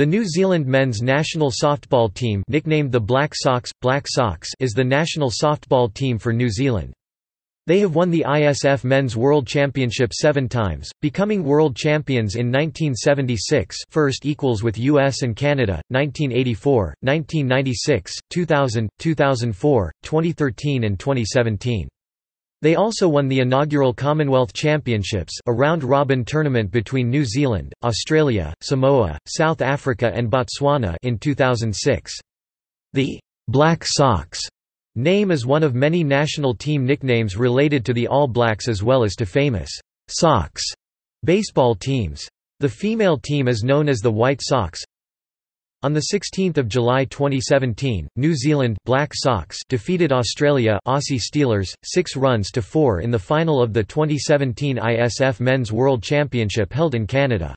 The New Zealand men's national softball team nicknamed the Black Sox, Black Sox is the national softball team for New Zealand. They have won the ISF Men's World Championship seven times, becoming world champions in 1976 first equals with US and Canada, 1984, 1996, 2000, 2004, 2013 and 2017. They also won the inaugural Commonwealth Championships a round-robin tournament between New Zealand, Australia, Samoa, South Africa and Botswana in 2006. The «Black Sox» name is one of many national team nicknames related to the All Blacks as well as to famous «Sox» baseball teams. The female team is known as the White Sox, on 16 July 2017, New Zealand Black Sox defeated Australia Aussie Steelers, 6 runs to 4 in the final of the 2017 ISF Men's World Championship held in Canada.